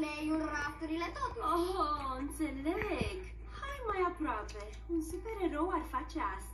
Leiul, rafturile, totul. Oh, înțeleg. Hai mai aproape. Un supererou ar face asta.